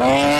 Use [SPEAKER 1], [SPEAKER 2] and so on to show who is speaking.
[SPEAKER 1] Uh...